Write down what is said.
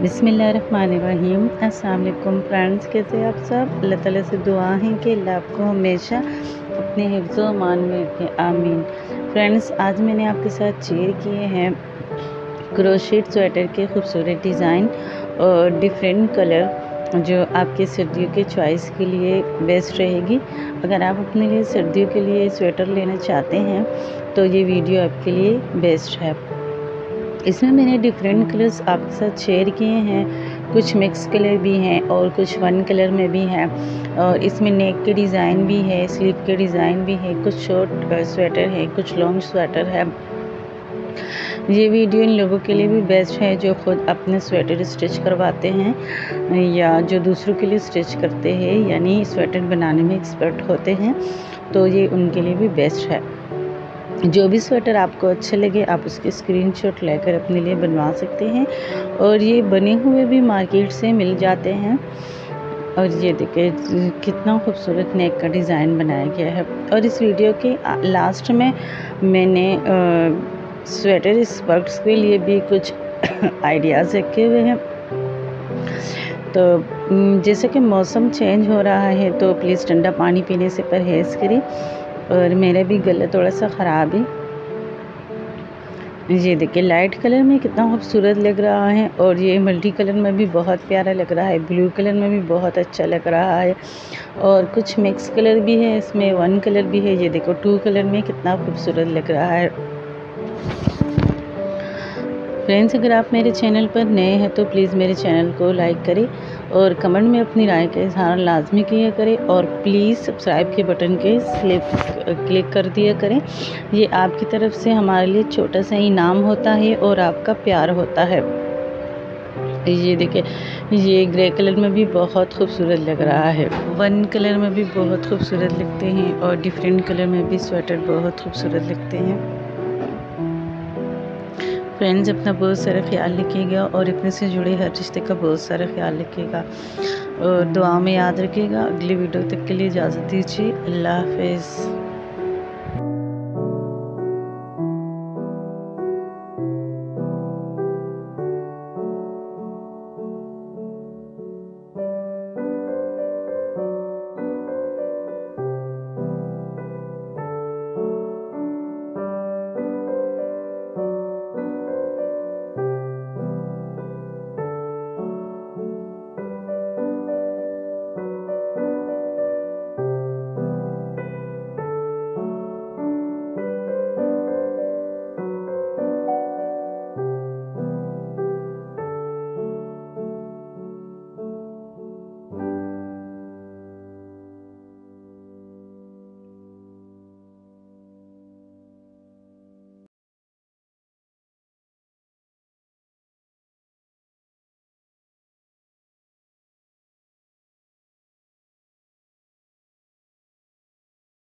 बिसमीम अस्सलाम फ्रेंड्स, कैसे आप सब? अल्लाह ताला से दुआ है कि अल्लाह आपको हमेशा अपने हिफ्ज़ मान में रखें। आमीन। फ्रेंड्स, आज मैंने आपके साथ शेयर किए हैं क्रोशिट स्वेटर के खूबसूरत डिज़ाइन और डिफरेंट कलर जो आपके सर्दियों के चॉइस के लिए बेस्ट रहेगी। अगर आप अपने लिए सर्दियों के लिए स्वेटर लेना चाहते हैं तो ये वीडियो आपके लिए बेस्ट है। इसमें मैंने डिफरेंट कलर्स आपके साथ शेयर किए हैं। कुछ मिक्स कलर भी हैं और कुछ वन कलर में भी हैं। और इसमें नेक के डिज़ाइन भी है स्लीव के डिज़ाइन भी है। कुछ शॉर्ट स्वेटर है, कुछ लॉन्ग स्वेटर है। ये वीडियो इन लोगों के लिए भी बेस्ट है जो ख़ुद अपने स्वेटर स्टिच करवाते हैं, या जो दूसरों के लिए स्टिच करते हैं, यानी स्वेटर बनाने में एक्सपर्ट होते हैं। तो ये उनके लिए भी बेस्ट है। जो भी स्वेटर आपको अच्छे लगे आप उसके स्क्रीनशॉट लेकर अपने लिए बनवा सकते हैं। और ये बने हुए भी मार्केट से मिल जाते हैं। और ये देखिए कितना खूबसूरत नेक का डिज़ाइन बनाया गया है। और इस वीडियो के लास्ट में मैंने आ, स्वेटर इस स्पर्ट्स के लिए भी कुछ आइडियाज़ रखे हुए हैं। तो जैसे कि मौसम चेंज हो रहा है तो प्लीज़ ठंडा पानी पीने से परहेज़ करें। और मेरा भी गला थोड़ा सा ख़राब है। ये देखिए लाइट कलर में कितना खूबसूरत लग रहा है और ये मल्टी कलर में भी बहुत प्यारा लग रहा है। ब्लू कलर में भी बहुत अच्छा लग रहा है और कुछ मिक्स कलर भी है, इसमें वन कलर भी है। ये देखो टू कलर में कितना खूबसूरत लग रहा है। फ्रेंड्स, अगर आप मेरे चैनल पर नए हैं तो प्लीज़ मेरे चैनल को लाइक करें और कमेंट में अपनी राय का इजहार लाजमी किया करें और प्लीज़ सब्सक्राइब के बटन के स्लिप, क्लिक कर दिया करें। ये आपकी तरफ़ से हमारे लिए छोटा सा इनाम होता है और आपका प्यार होता है। ये देखिए, ये ग्रे कलर में भी बहुत खूबसूरत लग रहा है। वन कलर में भी बहुत खूबसूरत लगते हैं और डिफरेंट कलर में भी स्वेटर बहुत खूबसूरत लगते हैं। फ्रेंड्स अपना बहुत सारा ख्याल रखिएगा और अपने से जुड़े हर रिश्ते का बहुत सारा ख्याल रखिएगा और दुआ में याद रखिएगा अगली वीडियो तक के लिए इजाज़त दीजिए। अल्लाह हाफिज़।